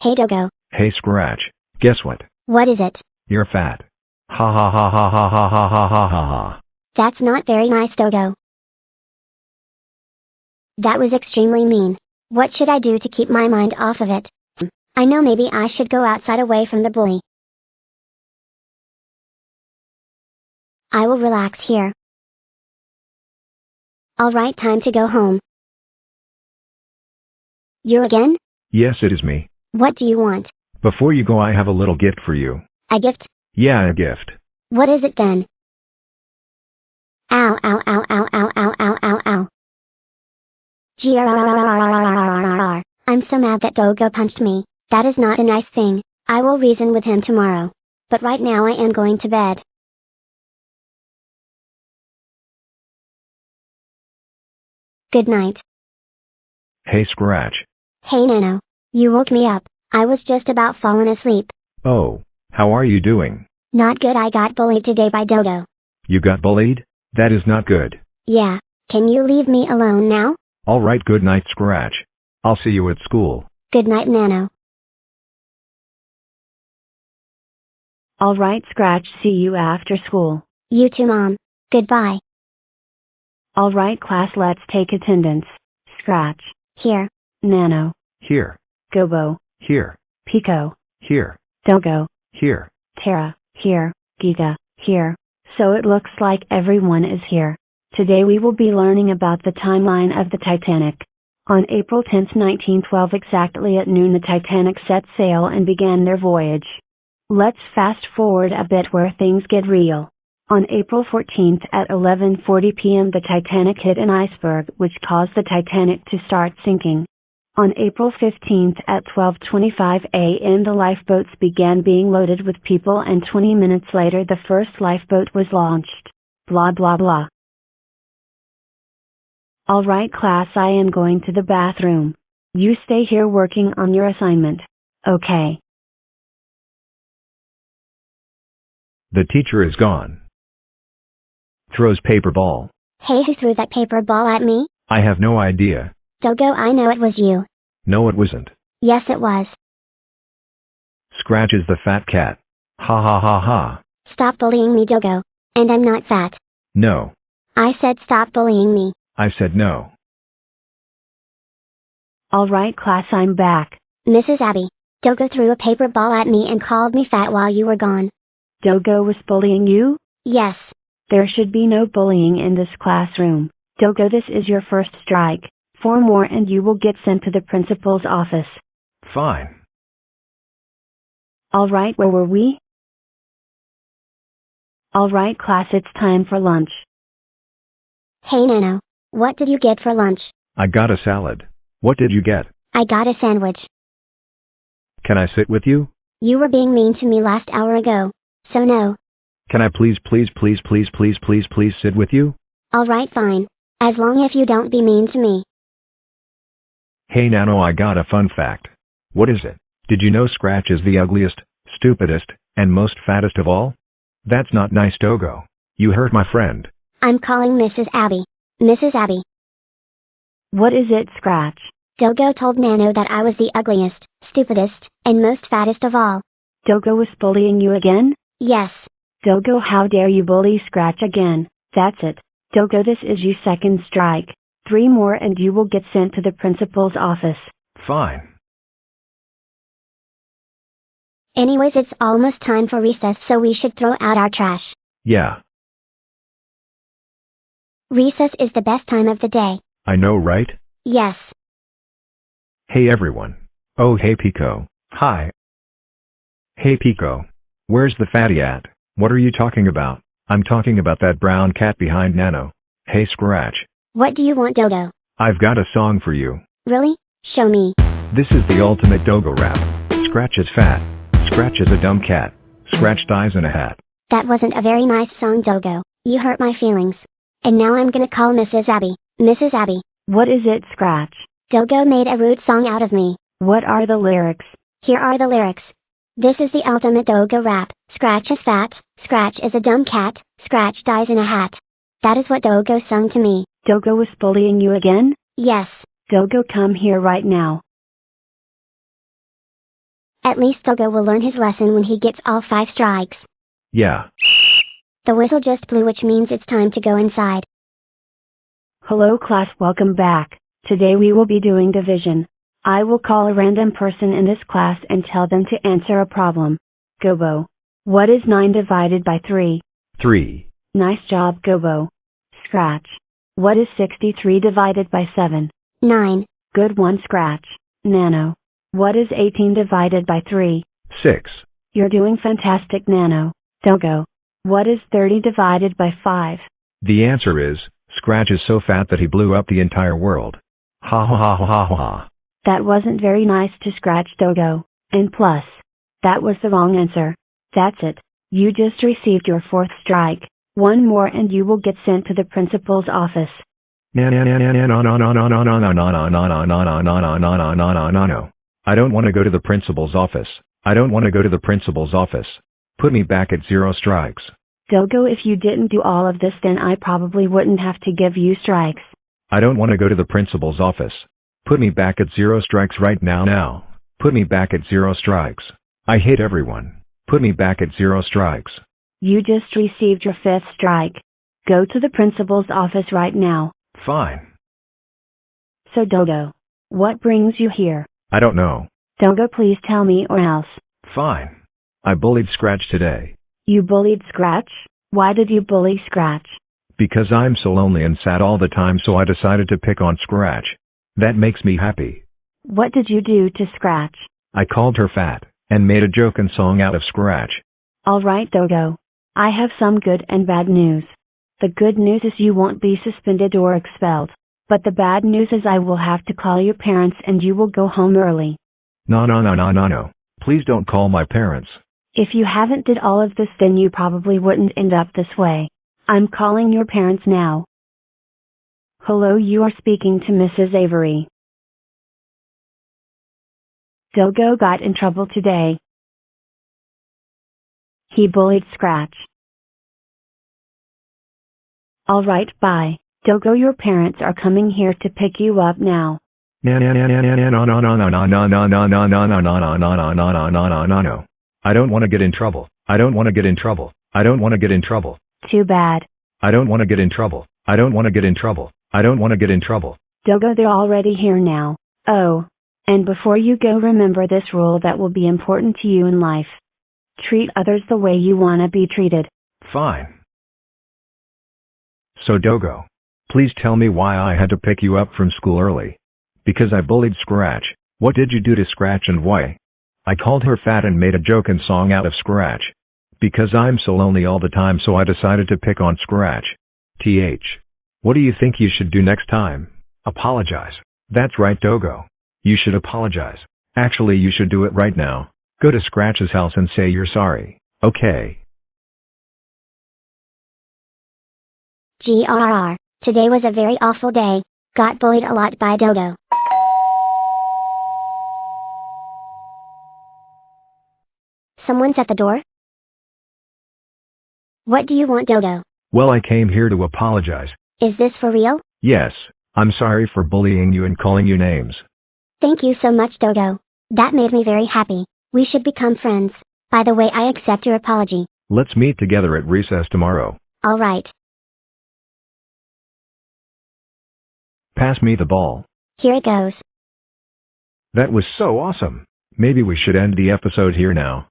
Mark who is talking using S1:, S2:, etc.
S1: Hey Dogo,
S2: Hey Scratch, guess what?
S1: what is it?
S2: You're fat. Ha ha ha ha ha ha ha ha ha ha ha.
S1: That's not very nice Dogo. That was extremely mean. What should I do to keep my mind off of it? I know maybe I should go outside away from the bully. I will relax here. Alright time to go home. You again?
S2: Yes, it is me.
S1: What do you want?
S2: Before you go, I have a little gift for you.
S1: A gift?
S2: Yeah, a gift.
S1: What is it then? Ow ow ow ow ow ow ow ow ow. Grrrr. I'm so mad that Dogo punched me. That is not a nice thing. I will reason with him tomorrow. But right now I am going to bed. Good night.
S2: Hey Scratch.
S1: Hey Nano. You woke me up. I was just about falling asleep.
S2: Oh, how are you doing?
S1: Not good I got bullied today by Dogo.
S2: You got bullied? That is not good.
S1: Yeah. Can you leave me alone now?
S2: Alright, good night Scratch. I'll see you at school.
S1: Good night Nano.
S3: Alright Scratch see you after school.
S1: You too mom. Goodbye.
S3: Alright class let's take attendance. Scratch,
S1: Here.
S3: Nano,
S2: Here,
S3: Gobo,
S2: here,
S3: Pico,
S2: here,
S3: Dogo,
S2: here.
S3: Tera, here, Giga, here. So it looks like everyone is here. Today we will be learning about the timeline of the Titanic. On April 10, 1912 exactly at noon the Titanic set sail and began their voyage. Let's fast forward a bit where things get real. On April 14 at 11:40 p.m. the Titanic hit an iceberg which caused the Titanic to start sinking. On April 15 at 12:25 a.m. the lifeboats began being loaded with people and 20 minutes later the first lifeboat was launched. Blah blah blah. Alright class I am going to the bathroom. You stay here working on your assignment. Okay.
S2: The teacher is gone. Throws paper ball.
S1: Hey who threw that paper ball at me?
S2: I have no idea.
S1: Dogo I know it was you.
S2: No, it wasn't.
S1: Yes it was.
S2: Scratch is the fat cat. Ha ha ha ha.
S1: Stop bullying me Dogo. And I'm not fat.
S2: No.
S1: I said stop bullying me.
S2: I said no.
S3: Alright class I'm back.
S1: Mrs. Abby. Dogo threw a paper ball at me and called me fat while you were gone.
S3: Dogo was bullying you?
S1: Yes.
S3: There should be no bullying in this classroom. Dogo this is your first strike. Four more and you will get sent to the principal's office.
S2: Fine.
S3: Alright where were we? Alright class it's time for lunch.
S1: Hey Nano. What did you get for lunch?
S2: I got a salad. What did you get?
S1: I got a sandwich.
S2: Can I sit with you?
S1: You were being mean to me last hour ago. So no.
S2: Can I please, please, please, please, please, please, please sit with you?
S1: Alright fine. As long as you don't be mean to me.
S2: Hey Nano, I got a fun fact. What is it? Did you know Scratch is the ugliest, stupidest, and most fattest of all? That's not nice, Dogo. You hurt my friend.
S1: I'm calling Mrs. Abby. Mrs. Abby.
S3: What is it Scratch?
S1: Dogo told Nano that I was the ugliest, stupidest, and most fattest of all.
S3: Dogo was bullying you again?
S1: Yes.
S3: Dogo how dare you bully Scratch again. That's it. Dogo this is your second strike. Three more and you will get sent to the principal's office.
S2: Fine.
S1: Anyways it's almost time for recess so we should throw out our trash.
S2: Yeah,
S1: Recess is the best time of the day.
S2: I know, right?
S1: Yes.
S2: Hey everyone. Oh, hey Pico. Hi. Hey Pico. Where's the fatty at? What are you talking about? I'm talking about that brown cat behind Nano. Hey Scratch.
S1: What do you want Dogo?
S2: I've got a song for you.
S1: Really? Show me.
S2: This is the ultimate Dogo rap. Scratch is fat. Scratch is a dumb cat. Scratch dies in a hat.
S1: That wasn't a very nice song Dogo. You hurt my feelings. And now I'm gonna call Mrs. Abby. Mrs. Abby.
S3: What is it Scratch?
S1: Dogo made a rude song out of me.
S3: What are the lyrics?
S1: Here are the lyrics. This is the ultimate Dogo rap. Scratch is fat. Scratch is a dumb cat. Scratch dies in a hat. That is what Dogo sung to me.
S3: Dogo was bullying you again?
S1: Yes.
S3: Dogo come here right now.
S1: At least Dogo will learn his lesson when he gets all five strikes.
S2: Yeah.
S1: The whistle just blew which means it's time to go inside.
S3: Hello class, welcome back. Today we will be doing division. I will call a random person in this class and tell them to answer a problem. Gobo. What is 9 divided by 3?
S2: 3.
S3: Nice job, Gobo. Scratch. What is 63 divided by 7?
S1: 9.
S3: Good one, Scratch. Nano. What is 18 divided by 3?
S2: 6.
S3: You're doing fantastic, Nano. Dogo. What is 30 divided by 5?
S2: The answer is, Scratch is so fat that he blew up the entire world. Ha ha ha ha ha ha.
S3: That wasn't very nice to Scratch Dogo. And plus, that was the wrong answer. That's it. You just received your fourth strike. One more and you will get sent to the principal's office.
S2: I don't want to go to the principal's office. I don't want to go to the principal's office. Put me back at zero strikes.
S3: Dogo, if you didn't do all of this, then I probably wouldn't have to give you strikes.
S2: I don't want to go to the principal's office. Put me back at zero strikes right now now. Put me back at zero strikes. I hate everyone. Put me back at zero strikes.
S3: You just received your fifth strike. Go to the principal's office right now.
S2: Fine.
S3: So Dogo, what brings you here?
S2: I don't know.
S3: Dogo, please tell me or else.
S2: Fine. I bullied Scratch today.
S3: You bullied Scratch? Why did you bully Scratch?
S2: Because I'm so lonely and sad all the time so I decided to pick on Scratch. That makes me happy.
S3: What did you do to Scratch?
S2: I called her fat, and made a joke and song out of Scratch.
S3: Alright Dogo. I have some good and bad news. The good news is you won't be suspended or expelled. But the bad news is I will have to call your parents and you will go home early.
S2: No no no no no no. Please don't call my parents.
S3: If you haven't did all of this then you probably wouldn't end up this way. I'm calling your parents now. Hello you are speaking to Mrs. Avery. Dogo got in trouble today. He bullied Scratch. All right, bye. Dogo, your parents are coming here to pick you up now.
S2: I don't want to get in trouble. I don't want to get in trouble. I don't want to get in trouble.
S3: Too bad.
S2: I don't want to get in trouble. I don't want to get in trouble. I don't want to get in trouble.
S3: Dogo, they're already here now. Oh. And before you go, remember this rule that will be important to you in life. Treat others the way you want to be treated.
S2: Fine. So Dogo, please tell me why I had to pick you up from school early. Because I bullied Scratch. What did you do to Scratch and why? I called her fat and made a joke and song out of Scratch. Because I'm so lonely all the time so I decided to pick on Scratch. TH. What do you think you should do next time? Apologize. That's right Dogo. You should apologize. Actually you should do it right now. Go to Scratch's house and say you're sorry. Okay.
S1: GRR. Today was a very awful day. Got bullied a lot by Dogo. Someone's at the door? What do you want, Dogo?
S2: Well I came here to apologize.
S1: Is this for real?
S2: Yes, I'm sorry for bullying you and calling you names.
S1: Thank you so much, Dogo. That made me very happy. We should become friends. By the way, I accept your apology.
S2: Let's meet together at recess tomorrow.
S1: Alright.
S2: Pass me the ball.
S1: Here it goes.
S2: That was so awesome. Maybe we should end the episode here now.